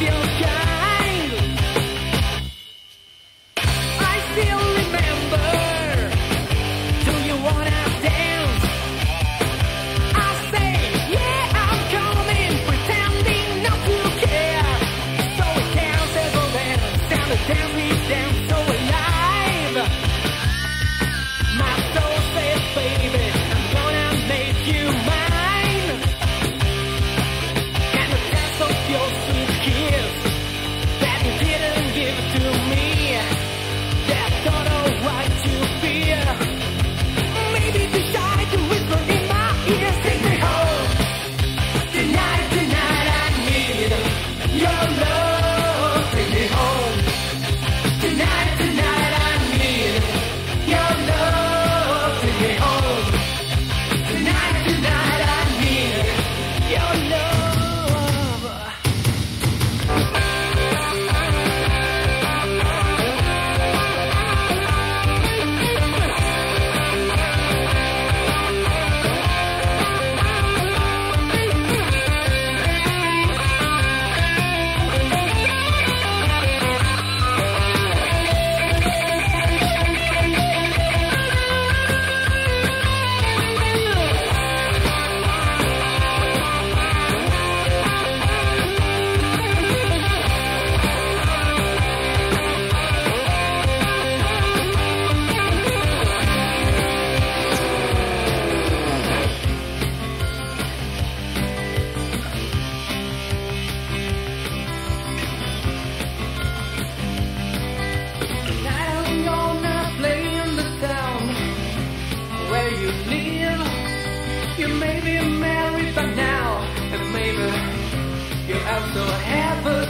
feels I'm so a